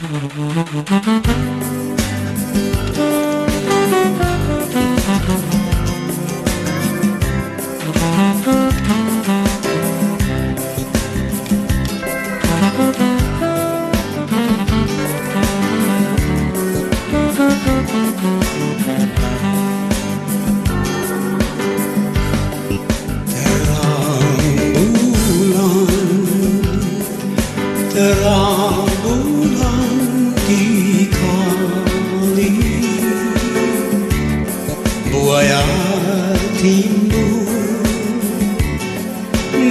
Thank you.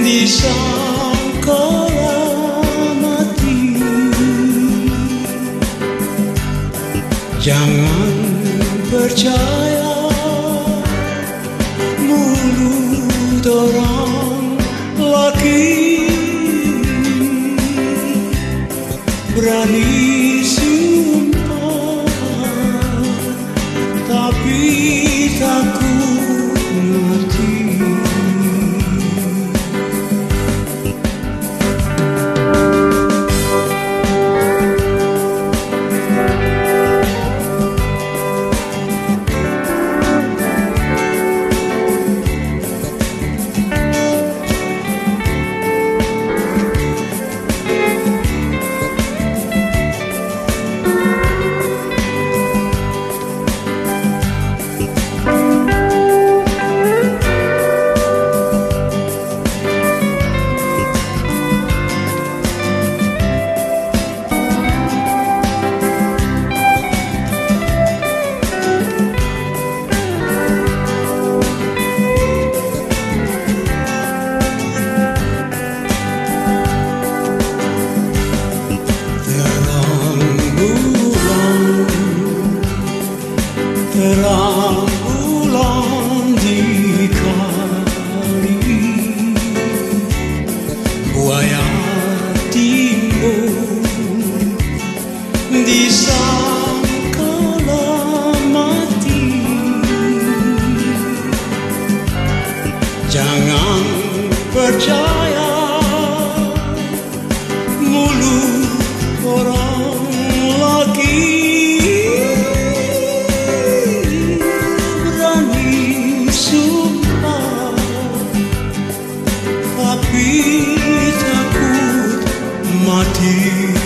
Di sangkala mati jangan percaya mulut orang laki. Berani di sangkala mati. Jangan percaya mulut orang lagi. Berani sumpah tapi takut mati